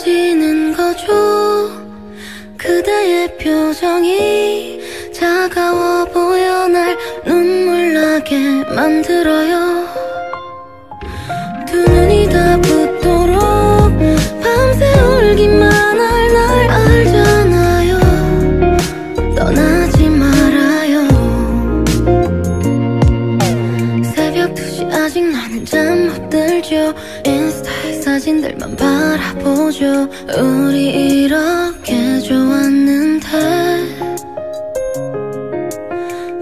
헤어지는 거죠. 그대의 표정이 차가워 보여 날 눈물 나게 만들어요 나는 잠 못 들죠. 인스타의 사진들만 바라보죠. 우리 이렇게 좋았는데.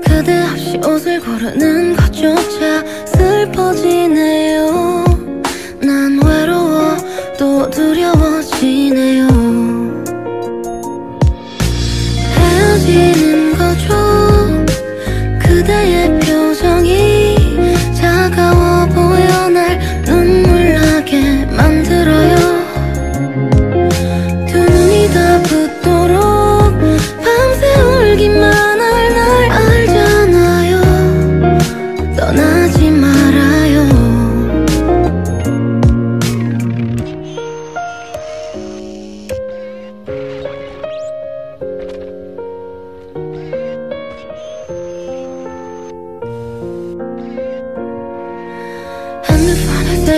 그대 없이 옷을 고르는 것조차 슬퍼지네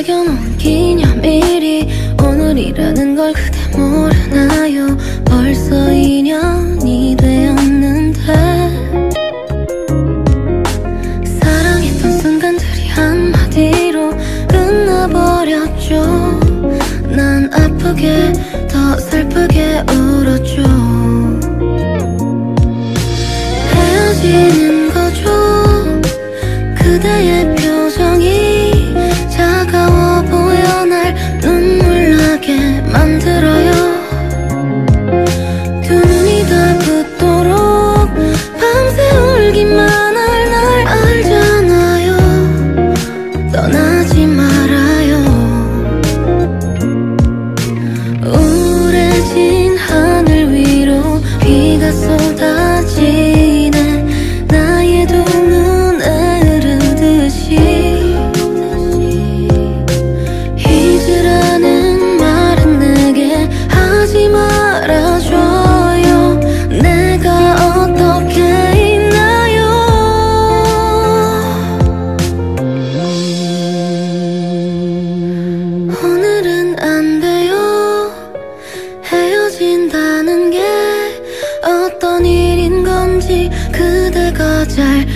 새겨놓은 기념일이 오늘이라는 걸 그대 모르나요. 벌써 2년이 되었는데 사랑했던 순간들이 한마디로 끝나버렸죠 떠나지 말아요. 우울해진 하늘 위로 비가 쏟아 그대